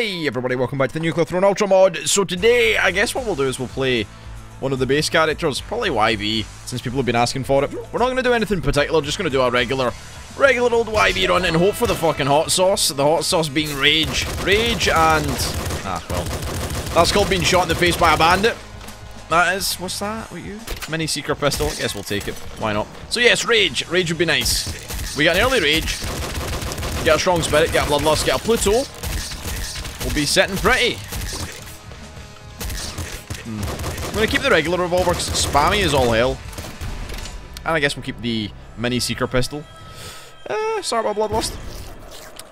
Hey everybody, welcome back to the Nuclear Throne Ultra mod. So today, I guess what we'll do is we'll play one of the base characters, probably YV, since people have been asking for it. We're not going to do anything particular, just going to do a regular, regular old YV run and hope for the fucking hot sauce. The hot sauce being Rage. Rage and... Ah, well. That's called being shot in the face by a bandit. That is, what's that? What you? Mini Seeker Pistol? Yes, we'll take it. Why not? So yes, Rage. Rage would be nice. We got an early Rage. Get a Strong Spirit, get a Bloodlust, get a Pluto. We'll be sitting pretty. Hmm. I'm going to keep the regular revolver because it's spammy as all hell. And I guess we'll keep the mini seeker pistol. Uh, sorry about Bloodlust.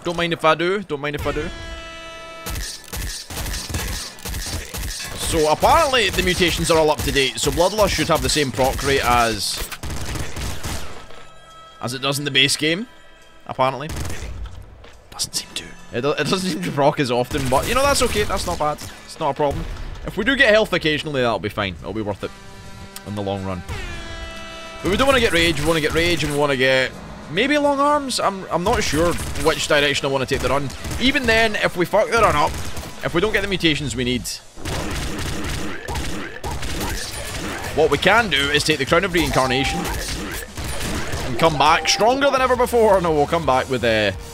Don't mind if I do. Don't mind if I do. So apparently the mutations are all up to date. So Bloodlust should have the same proc rate as as it does in the base game. Apparently. Doesn't seem to. It, doesn't seem to proc as often, but you know, that's okay. That's not bad. It's not a problem. If we do get health occasionally, that'll be fine. It'll be worth it in the long run. But we don't want to get rage. We want to get rage, and we want to get maybe long arms. I'm I'm not sure which direction I want to take the run. Even then, if we fuck the run up, if we don't get the mutations we need, what we can do is take the crown of reincarnation and come back stronger than ever before. No, we'll come back with a. Uh,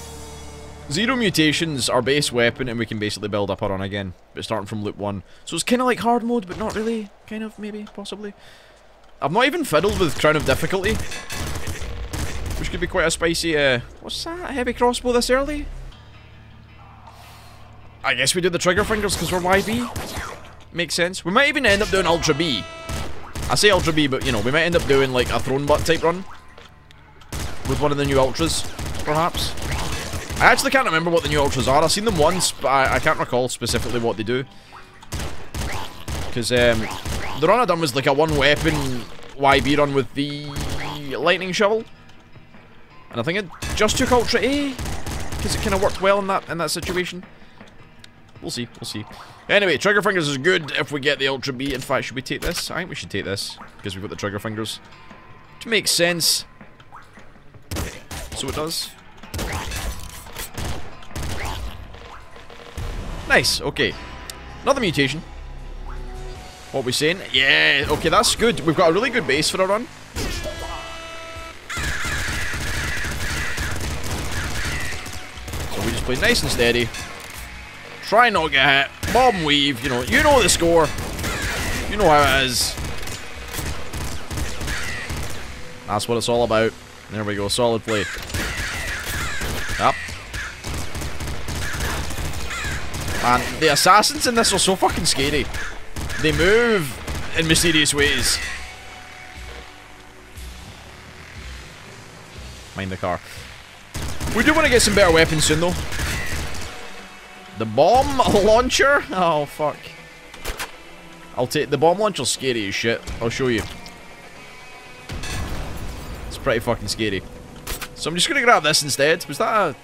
Zero mutations, our base weapon, and we can basically build up our run again. But starting from loop 1. So it's kind of like hard mode, but not really. Kind of, maybe, possibly. I've not even fiddled with Crown of Difficulty. Which could be quite a spicy, uh... What's that? A heavy crossbow this early? I guess we do the trigger fingers because we're YV. Makes sense. We might even end up doing Ultra B. I say Ultra B, but, you know, we might end up doing, like, a Throne Butt type run. With one of the new Ultras, perhaps. I actually can't remember what the new Ultras are. I've seen them once, but I, I can't recall specifically what they do. Because um, the run I done was like a one-weapon YV run with the Lightning Shovel. And I think it just took Ultra A, because it kind of worked well in that in that situation. We'll see, we'll see. Anyway, Trigger Fingers is good if we get the Ultra B. In fact, should we take this? I think we should take this, because we've got the Trigger Fingers. Which makes sense. So it does. Nice, okay. Another mutation. What we saying? Yeah, okay, that's good. We've got a really good base for a run. So we just play nice and steady. Try not get hit. Bomb weave, you know, you know the score. You know how it is. That's what it's all about. There we go, solid play. Man, the assassins in this are so fucking scary. They move in mysterious ways. Mind the car. We do want to get some better weapons soon, though. The bomb launcher? Oh, fuck. I'll take... The bomb launcher's scary as shit. I'll show you. It's pretty fucking scary. So I'm just going to grab this instead. Was that a...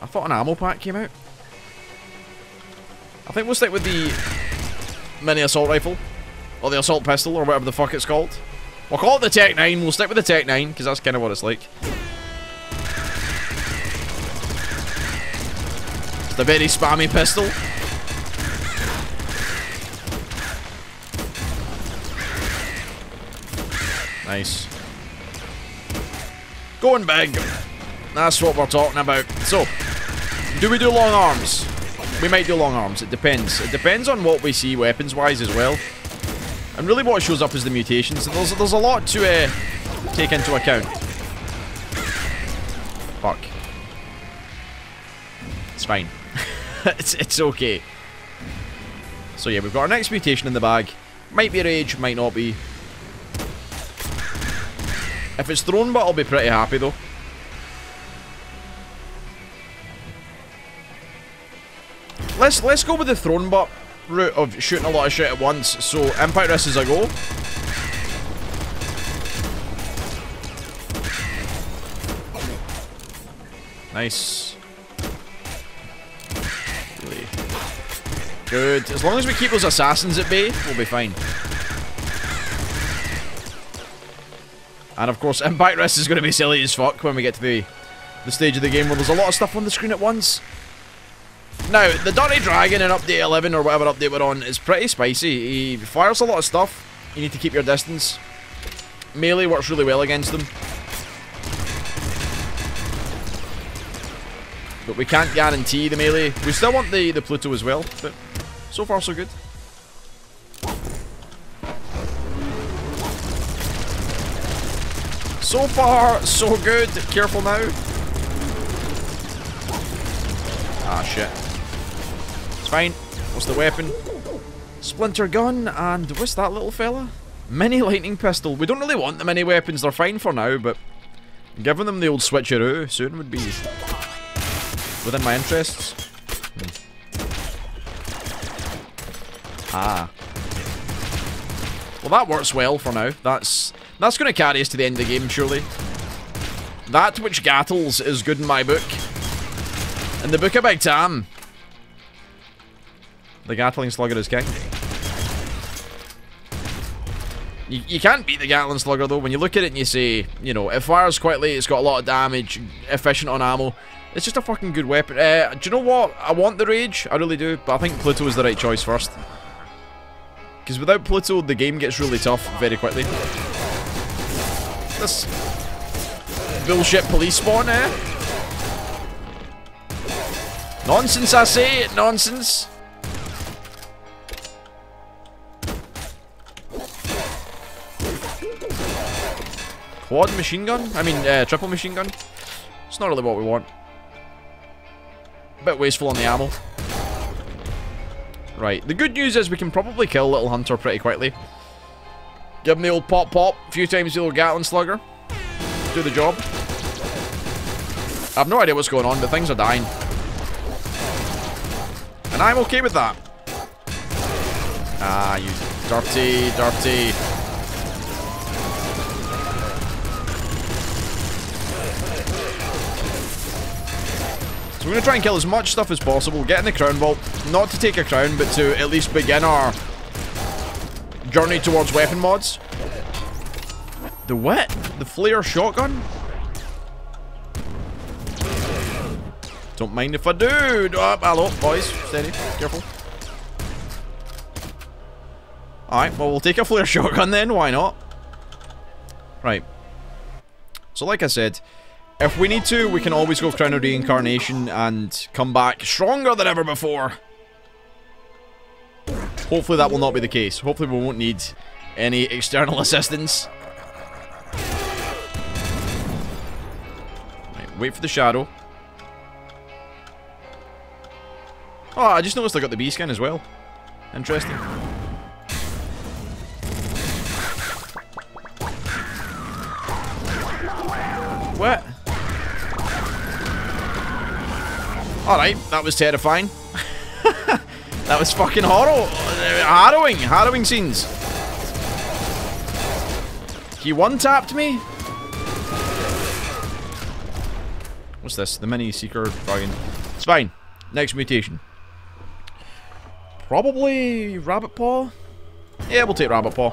I thought an ammo pack came out. I think we'll stick with the mini assault rifle. Or the assault pistol, or whatever the fuck it's called. We'll call it the Tech 9. We'll stick with the Tech 9, because that's kind of what it's like. It's the very spammy pistol. Nice. Going big. That's what we're talking about. So, do we do long arms? We might do long arms. It depends. It depends on what we see weapons-wise as well. And really what shows up is the mutations. So there's, there's a lot to uh, take into account. Fuck. It's fine. it's, it's okay. So yeah, we've got our next mutation in the bag. Might be rage, might not be. If it's Throne Butt I'll be pretty happy though. Let's let's go with the throne butt route of shooting a lot of shit at once. So impact wrist is a go. Nice. Really good. As long as we keep those assassins at bay, we'll be fine. And of course, impact wrist is going to be silly as fuck when we get to the the stage of the game where there's a lot of stuff on the screen at once. Now, the Dirty Dragon in update 11 or whatever update we're on is pretty spicy. He fires a lot of stuff. You need to keep your distance. Melee works really well against them. But we can't guarantee the melee. We still want the, the Pluto as well, but so far so good. So far, so good. Careful now. Ah, shit. Fine. What's the weapon? Splinter gun, and what's that little fella? Mini lightning pistol. We don't really want the mini weapons, they're fine for now, but giving them the old switcheroo soon would be within my interests. Ah. Well, that works well for now. That's that's going to carry us to the end of the game, surely. That which gattles is good in my book. In the book of Big Tam, the Gatling Slugger is king. You, you can't beat the Gatling Slugger, though. When you look at it and you say, you know, it fires quickly, it's got a lot of damage, efficient on ammo. It's just a fucking good weapon. Uh, do you know what? I want the Rage, I really do, but I think Pluto is the right choice first. Because without Pluto, the game gets really tough very quickly. This bullshit police spawn, eh? Nonsense, I say! Nonsense! Quad machine gun? I mean, uh, triple machine gun? It's not really what we want. A Bit wasteful on the ammo. Right, the good news is we can probably kill Little Hunter pretty quickly. Give him the old pop pop, a few times the old Gatling slugger. Do the job. I have no idea what's going on, but things are dying. And I'm okay with that. Ah, you dirty, dirty. We're going to try and kill as much stuff as possible, get in the crown vault, not to take a crown, but to at least begin our Journey towards weapon mods. The what? The flare shotgun? Don't mind if I do. Oh, hello, boys. Steady. Careful. Alright, well, we'll take a flare shotgun then. Why not? Right. So, like I said, if we need to, we can always go Crown of Reincarnation and come back stronger than ever before. Hopefully that will not be the case. Hopefully we won't need any external assistance. Right, wait for the shadow. Oh, I just noticed I got the B skin as well. Interesting. What? Alright, that was terrifying. That was fucking horrible. Uh, harrowing. Harrowing scenes. He one-tapped me? What's this? The mini seeker dragon. It's fine. Next mutation. Probably rabbit paw? Yeah, we'll take rabbit paw.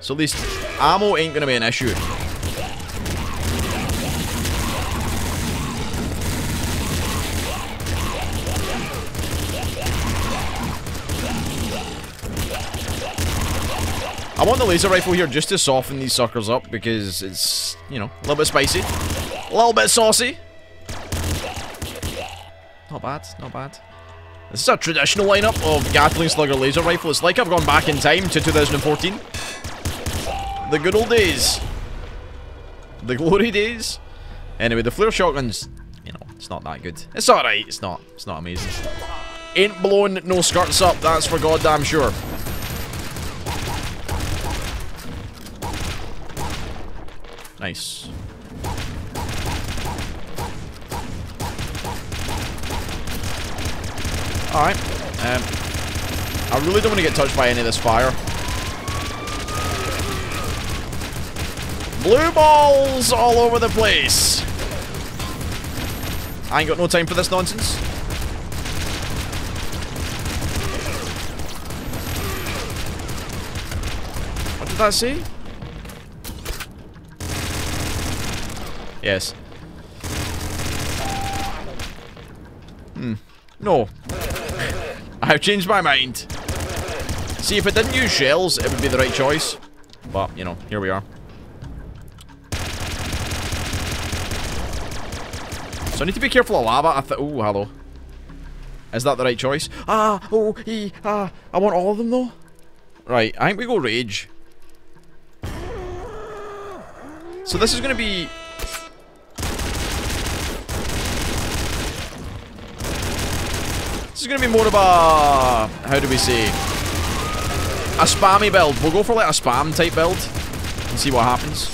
So at least ammo ain't gonna be an issue. I want the laser rifle here just to soften these suckers up because it's, you know, a little bit spicy. A little bit saucy. Not bad, not bad. This is a traditional lineup of Gatling Slugger laser rifle. It's like I've gone back in time to 2014. The good old days. The glory days. Anyway, the flare shotguns, you know, it's not that good. It's alright, it's not, it's not amazing. Ain't blowing no skirts up, that's for goddamn sure. Nice. Alright. Um, I really don't want to get touched by any of this fire. Blue balls all over the place. I ain't got no time for this nonsense. What did that say? Yes. Hmm. No. I've changed my mind. See, if it didn't use shells, it would be the right choice. But, you know, here we are. So I need to be careful of lava. I th oh, hello. Is that the right choice? Ah, oh, he, ah. I want all of them, though. Right, I think we go rage. So this is going to be... is going to be more of a... How do we say? A spammy build. We'll go for like a spam type build. And see what happens.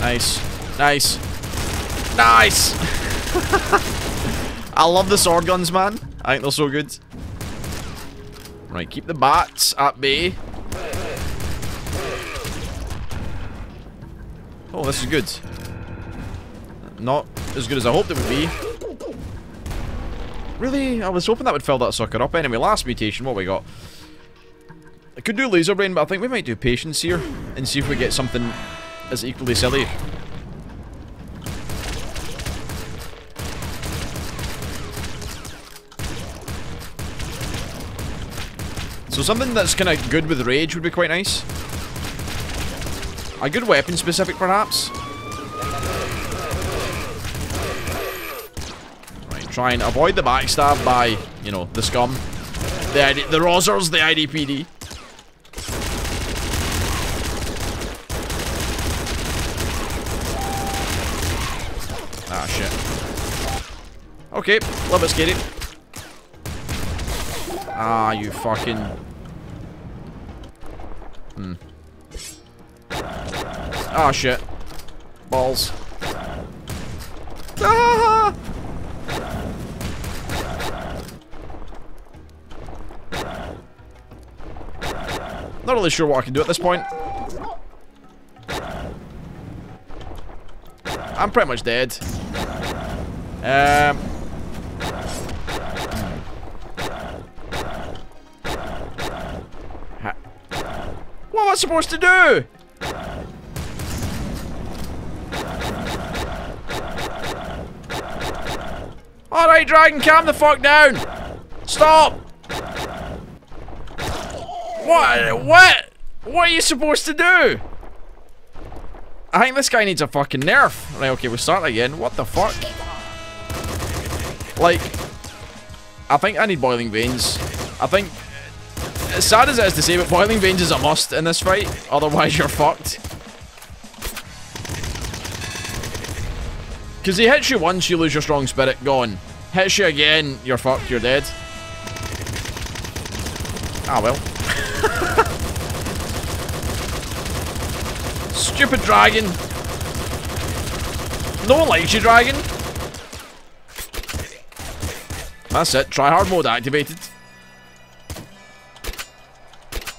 Nice. Nice. Nice! I love the sword guns, man. I think they're so good. Right, keep the bots at bay. Oh, this is good. Not as good as I hoped it would be. Really? I was hoping that would fill that sucker up. Anyway, last mutation, what we got? I could do laser brain, but I think we might do patience here and see if we get something as equally silly. So something that's kind of good with rage would be quite nice. A good weapon specific, perhaps. Right, try and avoid the backstab by, you know, the scum. The, ID the Rozzers, the IDPD. Ah, shit. Okay, a little bit scary. Ah, you fucking... Hmm. Oh, shit. Balls. Ah! Not really sure what I can do at this point. I'm pretty much dead. Um, supposed to do? Alright, Dragon, calm the fuck down! Stop! What? What? What are you supposed to do? I think this guy needs a fucking nerf. Right, okay, we'll start again. What the fuck? Like, I think I need Boiling Veins. I think as sad as it is to say, but Boiling Veins is a must in this fight. Otherwise, you're fucked. Because he hits you once, you lose your strong spirit. Gone. Hits you again, you're fucked. You're dead. Ah, well. Stupid dragon. No one likes you, dragon. That's it. Try hard mode activated.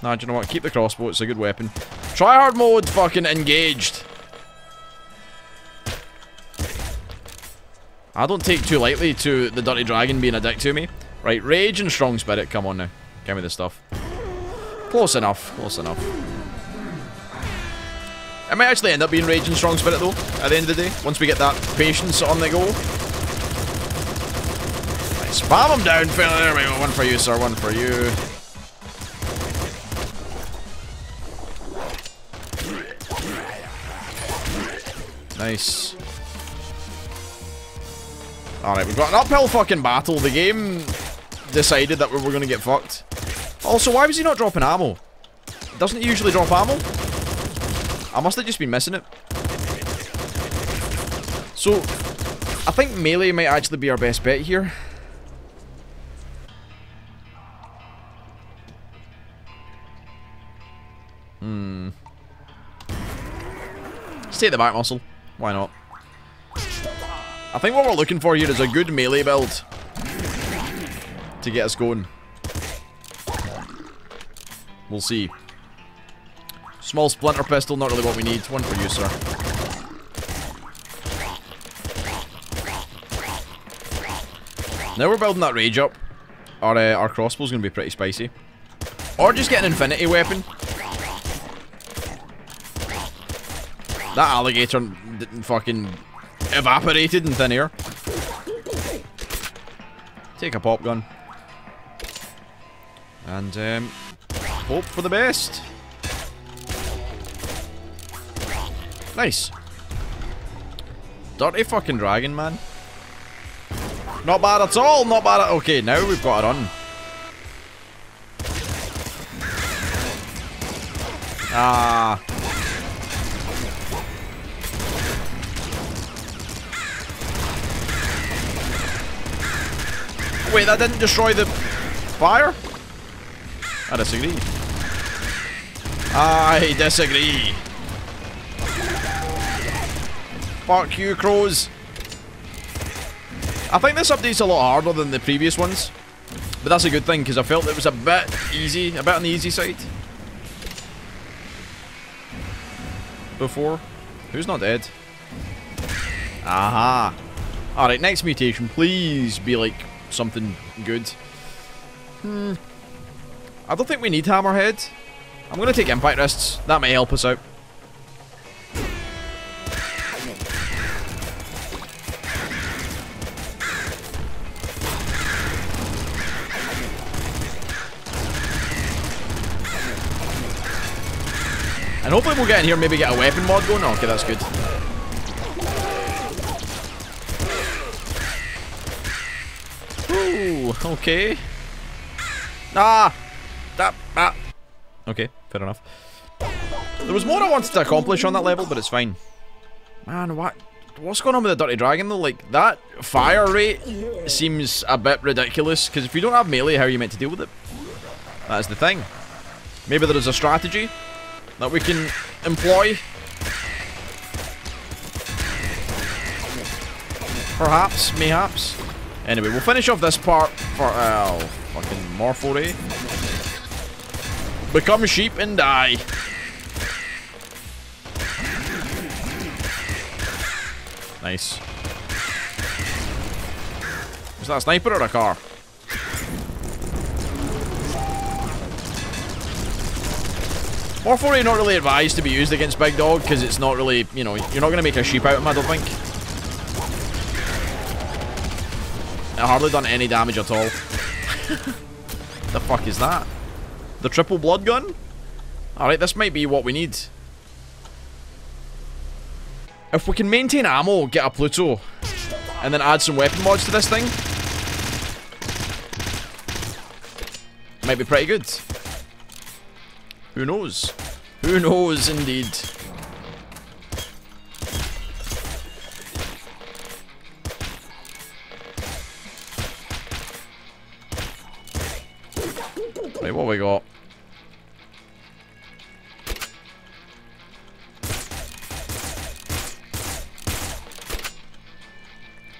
Nah, do you know what? Keep the crossbow. It's a good weapon. Try hard mode fucking engaged. I don't take too lightly to the Dirty Dragon being a dick to me. Right, Rage and Strong Spirit. Come on now. Give me the stuff. Close enough. Close enough. It might actually end up being Rage and Strong Spirit though, at the end of the day. Once we get that Patience on the go. Right, spam them down, fella. There we go. One for you, sir. One for you. Nice. Alright, we've got an uphill fucking battle. The game decided that we were going to get fucked. Also, why was he not dropping ammo? Doesn't he usually drop ammo? I must have just been missing it. So, I think melee might actually be our best bet here. Hmm. Let's take the back muscle. Why not? I think what we're looking for here is a good melee build to get us going. We'll see. Small splinter pistol, not really what we need. One for you, sir. Now we're building that rage up. our, uh, our crossbow's going to be pretty spicy. Or just get an infinity weapon. That alligator didn't fucking evaporated in thin air. Take a pop gun. And um, hope for the best. Nice. Dirty fucking dragon, man. Not bad at all, not bad at... Okay, now we've got a run. Ah. Wait, that didn't destroy the fire? I disagree. I disagree. Fuck you, crows. I think this update's a lot harder than the previous ones. But that's a good thing, because I felt it was a bit easy, a bit on the easy side. Before. Who's not dead? Aha. Alright, next mutation. Please be like something good. Hmm. I don't think we need Hammerhead. I'm going to take Impact Wrists. That may help us out. And hopefully we'll get in here maybe get a weapon mod going. Okay, that's good. Ooh, okay. Ah! That, ah. Okay, fair enough. There was more I wanted to accomplish on that level, but it's fine. Man, what? What's going on with the Dirty Dragon, though? Like, that fire rate seems a bit ridiculous, because if you don't have melee, how are you meant to deal with it? That's the thing. Maybe there is a strategy that we can employ. Perhaps, mayhaps. Anyway, we'll finish off this part for, oh, fucking Morphoray. Become sheep and die. Nice. Is that a sniper or a car? Morphoray not really advised to be used against Big Dog because it's not really, you know, you're not going to make a sheep out of him, I don't think. It hardly done any damage at all. the fuck is that? The triple blood gun? Alright, this might be what we need. If we can maintain ammo, get a Pluto, and then add some weapon mods to this thing, might be pretty good. Who knows? Who knows, indeed. We got?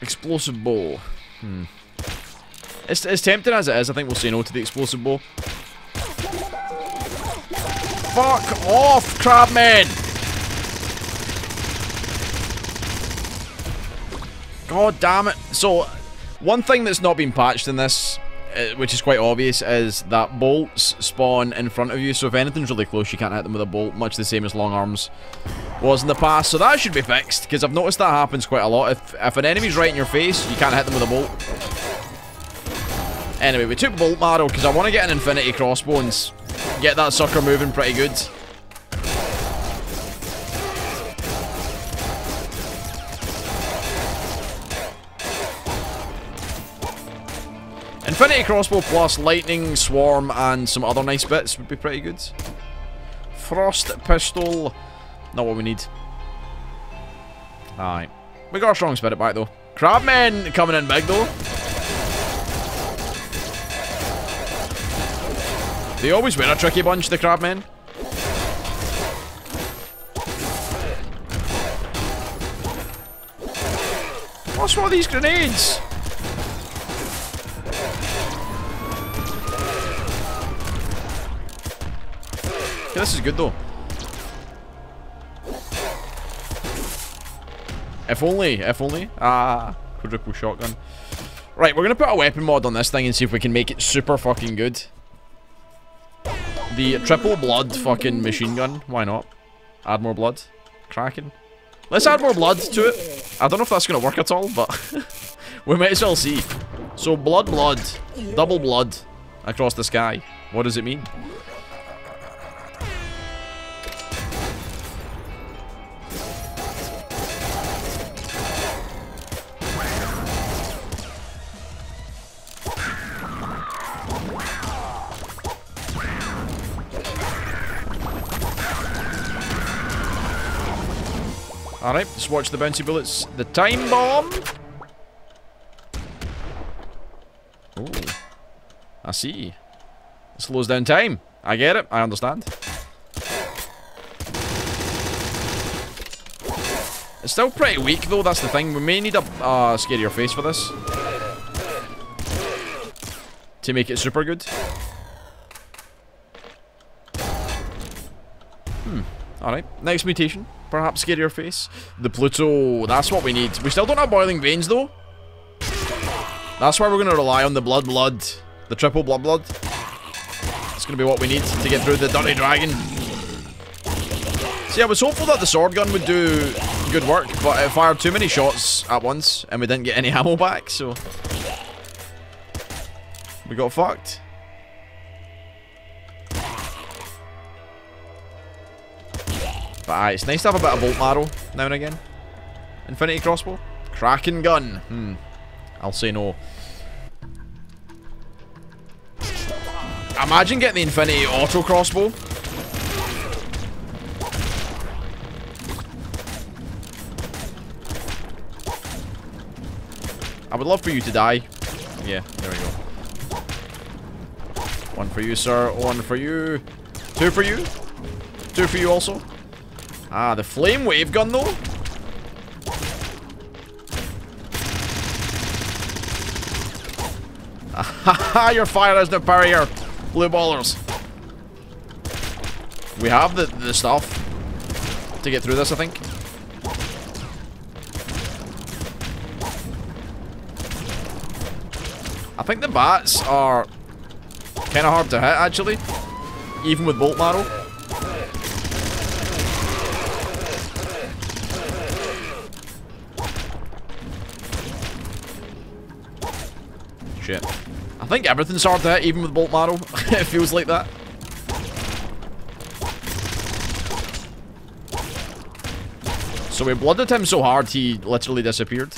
Explosive bow. Hmm. It's, as tempting as it is, I think we'll say no to the explosive bow. Fuck off, Crabman! God damn it. So, one thing that's not been patched in this, Uh, which is quite obvious, is that bolts spawn in front of you. So if anything's really close, you can't hit them with a bolt, much the same as long arms was in the past. So that should be fixed, because I've noticed that happens quite a lot. If, if an enemy's right in your face, you can't hit them with a bolt. Anyway, we took Bolt Marrow, because I want to get an Infinity Crossbones get that sucker moving pretty good. Infinity Crossbow plus Lightning, Swarm, and some other nice bits would be pretty good. Frost Pistol, not what we need. Alright. We got a strong spirit back though. Crabmen coming in big though. They always win a tricky bunch, the crabmen. What's with these grenades? Okay, this is good though. If only, if only. Ah, quadruple shotgun. Right, we're to put a weapon mod on this thing and see if we can make it super fucking good. The triple blood fucking machine gun. Why not? Add more blood. Kraken. Let's add more blood to it. I don't know if that's to work at all, but we might as well see. So blood, blood. Double blood across the sky. What does it mean? Watch the bouncy bullets. The time bomb! Ooh. I see. It slows down time. I get it. I understand. It's still pretty weak though, that's the thing. We may need a uh, scarier face for this. To make it super good. Alright. Next mutation. Perhaps scarier face. The Pluto. That's what we need. We still don't have boiling veins, though. That's why we're going to rely on the blood blood. The triple blood blood. It's going to be what we need to get through the Dirty Dragon. See, I was hopeful that the sword gun would do good work, but it fired too many shots at once, and we didn't get any ammo back, so... We got fucked. But aye, it's nice to have a bit of bolt marrow now and again. Infinity crossbow. Kraken gun. Hmm. I'll say no. Imagine getting the Infinity auto crossbow. I would love for you to die. Yeah, there we go. One for you, sir. One for you. Two for you. Two for you also. Ah, the flame wave gun though? Haha, your fire is no barrier, blue ballers. We have the, the stuff to get through this, I think. I think the bats are kind of hard to hit, actually. Even with bolt marrow. Shit. I think everything's hard hit, even with bolt marrow. it feels like that. So we blooded him so hard, he literally disappeared.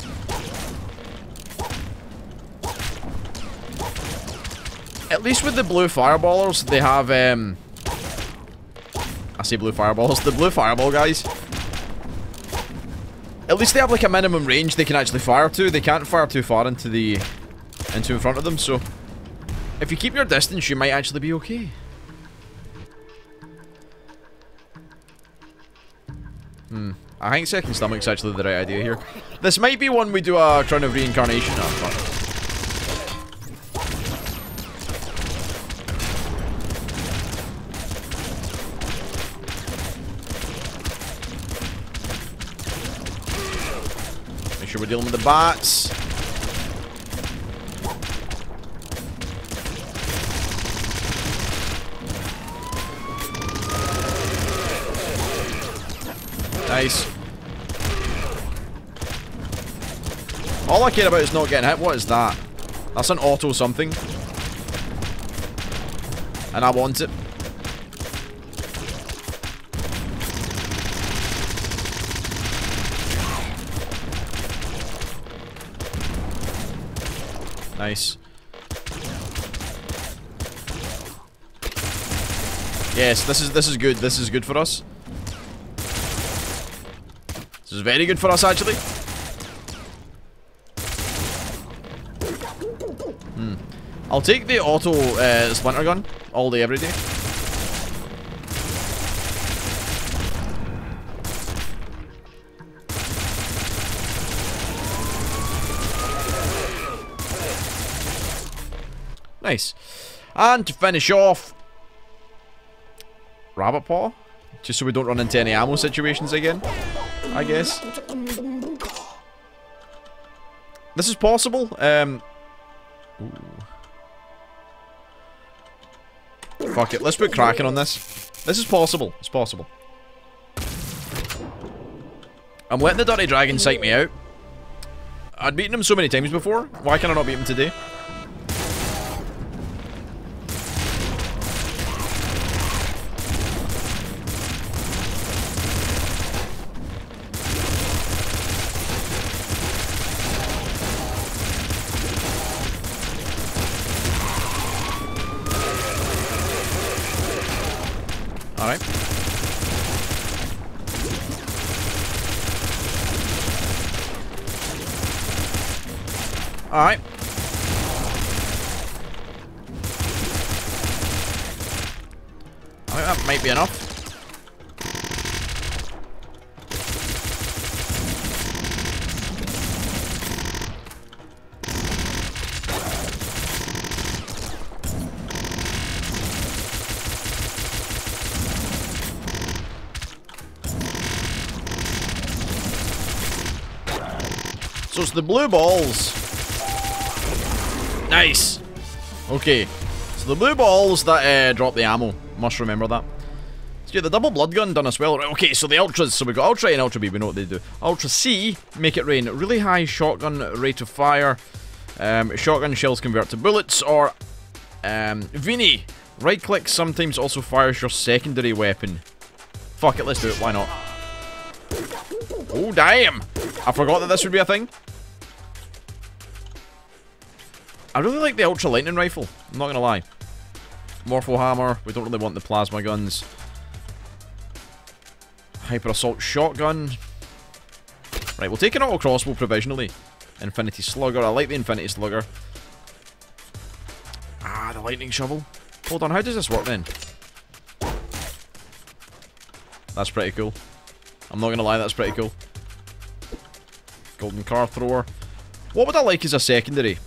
At least with the blue fireballers, they have, um... I say blue fireballs. The blue fireball guys. At least they have, like, a minimum range they can actually fire to. They can't fire too far into the... into in front of them, so... If you keep your distance, you might actually be okay. Hmm. I think second stomach's actually the right idea here. This might be one we do a Crown of Reincarnation on, but... Make sure we're dealing with the bats. Nice. All I care about is not getting hit. What is that? That's an auto something. And I want it. Nice. Yes, this is this is good. This is good for us. Is very good for us, actually. Hmm. I'll take the auto uh, splinter gun all day, every day. Nice. And to finish off, Rabbit Paw. Just so we don't run into any ammo situations again. I guess. This is possible. Um, Fuck it, let's put Kraken on this. This is possible. It's possible. I'm letting the Dirty Dragon psych me out. I'd beaten him so many times before. Why can I not beat him today? Alright. Alright. I think that might be enough. The blue balls Nice. Okay. So the blue balls that uh, drop the ammo. Must remember that. So yeah, the double blood gun done as well. Okay, so the ultras. So we got ultra A and ultra B. We know what they do. Ultra C, make it rain. Really high shotgun rate of fire. Um, shotgun shells convert to bullets. Or um, Vini. Right click sometimes also fires your secondary weapon. Fuck it, let's do it. Why not? Oh, damn. I forgot that this would be a thing. I really like the Ultra Lightning Rifle. I'm not to lie. Morpho Hammer. We don't really want the Plasma Guns. Hyper Assault Shotgun. Right, we'll take an Auto Crossbow provisionally. Infinity Slugger. I like the Infinity Slugger. Ah, the Lightning Shovel. Hold on, how does this work then? That's pretty cool. I'm not to lie, that's pretty cool. Golden Car Thrower. What would I like as a secondary?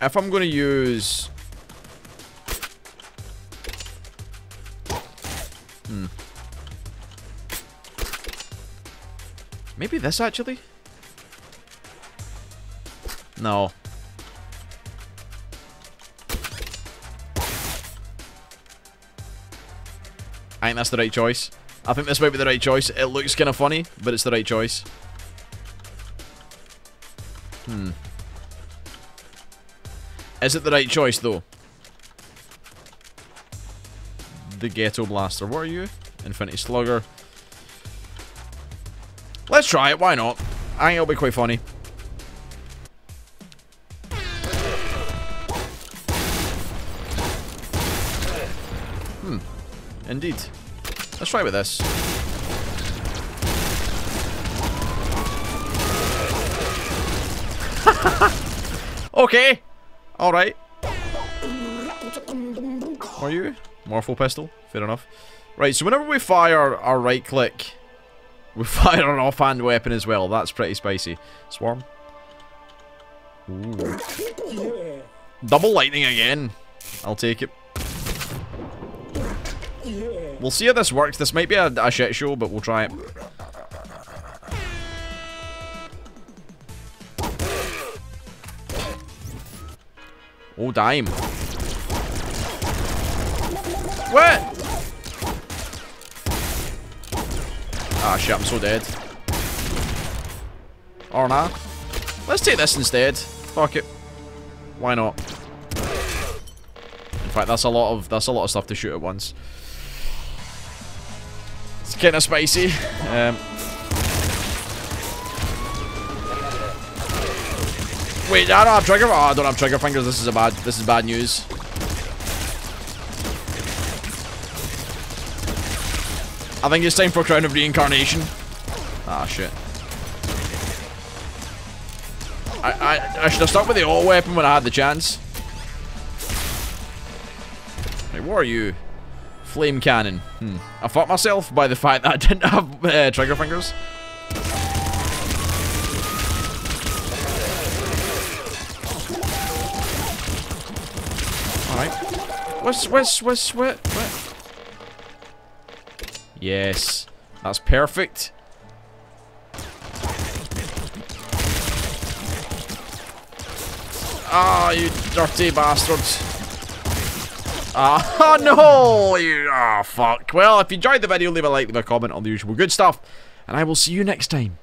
If I'm going to use... Hmm. Maybe this, actually? No. I think that's the right choice. I think this might be the right choice. It looks kind of funny, but it's the right choice. Is it the right choice, though? The Ghetto Blaster. What are you? Infinity Slugger. Let's try it. Why not? I think it'll be quite funny. Hmm. Indeed. Let's try with this. okay. Alright. Are you? Morpho pistol. Fair enough. Right, so whenever we fire our right click, we fire an offhand weapon as well. That's pretty spicy. Swarm. Ooh. Double lightning again. I'll take it. We'll see how this works. This might be a, a shit show, but we'll try it. Oh, dime. What? Ah, shit, I'm so dead. Or not. Let's take this instead. Fuck it. Why not? In fact, that's a lot of that's a lot of stuff to shoot at once. It's kind of spicy. Um, Wait, I don't have trigger. Oh, I don't have trigger fingers. This is a bad. This is bad news. I think it's time for Crown of Reincarnation. Ah, shit. I, I, I should have stuck with the auto weapon when I had the chance. Wait, what are you? Flame cannon. Hmm. I fought myself by the fact that I didn't have uh, trigger fingers. What's, what's, what's, what, what? Yes. That's perfect. Ah, you dirty bastards. Ah, oh, no! You, ah, fuck. Well, if you enjoyed the video, leave a like, leave a comment, all the usual good stuff. And I will see you next time.